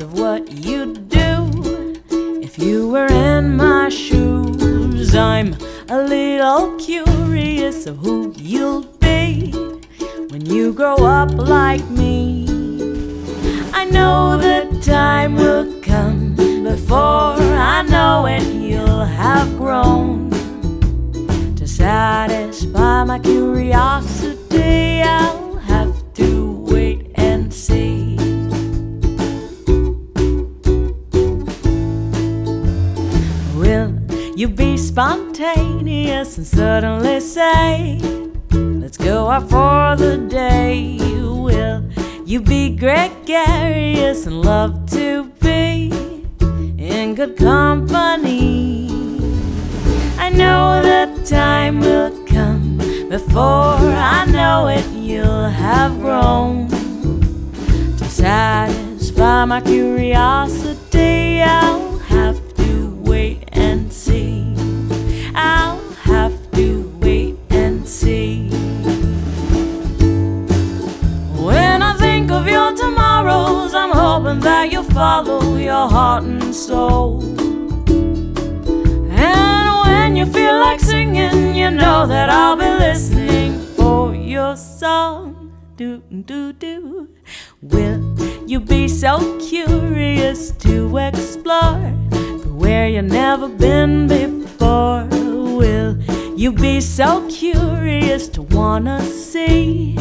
of what you'd do if you were in my shoes. I'm a little curious of who you'll be when you grow up like me. I know the time will come before I know it, you'll have grown to satisfy my curiosity. You be spontaneous and suddenly say, Let's go out for the day? You will you be gregarious and love to be in good company? I know the time will come before I know it, you'll have grown to satisfy my curiosity. I'll tomorrows, I'm hoping that you'll follow your heart and soul. And when you feel like singing, you know that I'll be listening for your song. Do do do. Will you be so curious to explore where you've never been before? Will you be so curious to wanna see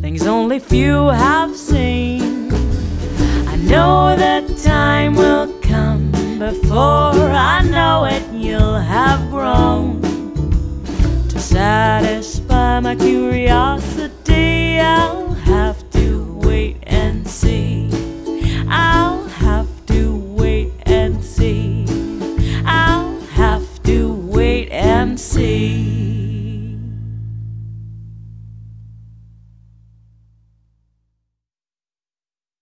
things only few have seen? Know that time will come before I know it, you'll have grown to satisfy my curiosity.